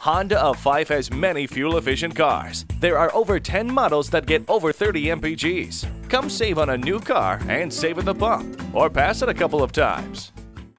Honda of Fife has many fuel-efficient cars. There are over 10 models that get over 30 mpgs. Come save on a new car and save at the pump, or pass it a couple of times.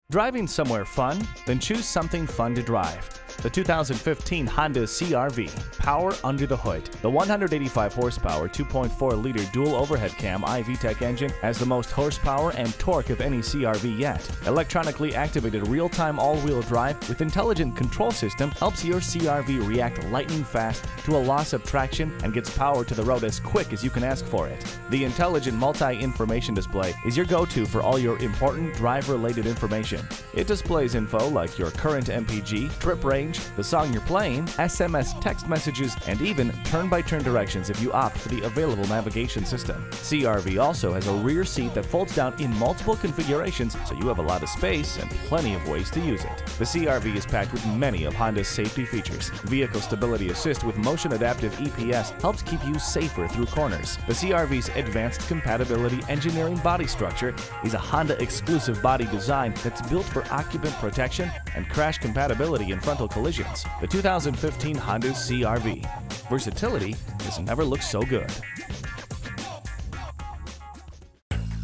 Driving somewhere fun? Then choose something fun to drive the 2015 Honda CRV. Power under the hood. The 185 horsepower 2.4 liter dual overhead cam iVTEC engine has the most horsepower and torque of any CRV yet. Electronically activated real-time all-wheel drive with intelligent control system helps your CRV react lightning fast to a loss of traction and gets power to the road as quick as you can ask for it. The intelligent multi-information display is your go-to for all your important drive-related information. It displays info like your current MPG, trip range, the song you're playing, SMS text messages, and even turn-by-turn directions if you opt for the available navigation system. CRV also has a rear seat that folds down in multiple configurations so you have a lot of space and plenty of ways to use it. The CRV is packed with many of Honda's safety features. Vehicle Stability Assist with Motion Adaptive EPS helps keep you safer through corners. The CRV's advanced compatibility engineering body structure is a Honda exclusive body design that's built for occupant protection and crash compatibility in frontal collisions. The 2015 Honda CRV. Versatility has never looked so good.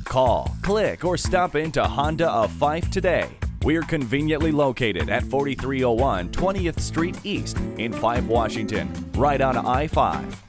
Call, click, or stop into Honda of Fife today. We're conveniently located at 4301 20th Street East in Fife, Washington, right on I 5.